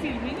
filming.